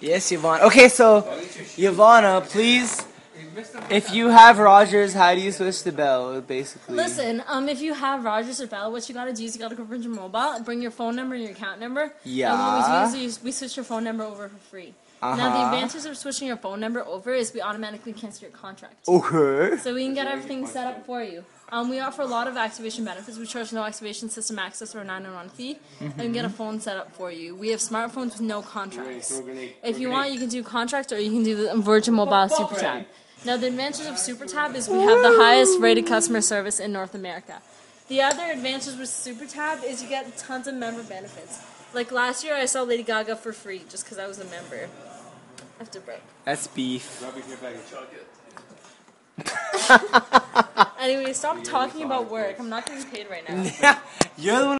Yes, Yvonne. Okay, so Yvonne, please, if you have Rogers, how do you switch to Bell? Basically. Listen, um, if you have Rogers or Bell, what you gotta do is you gotta go print your mobile, bring your phone number and your account number. Yeah. And when we, use, we switch your phone number over for free. Uh-huh. Now the Uh-huh. advantage of switching your phone number over is we automatically cancel your contract. Okay. So we can get everything set up for you. Um, we offer a lot of activation benefits. We charge no activation system access or a 901 fee, and we get a phone set up for you. We have smartphones with no contracts. If you want, you can do contract or you can do the Virgin Mobile Super Tab. Now the advantage of SuperTab is we have the highest rated customer service in North America. The other advantage with SuperTab is you get tons of member benefits. Like last year, I saw Lady Gaga for free just because I was a member. After break. That's beef. Anyway, stop talking about work. I'm not getting paid right now. You're the one.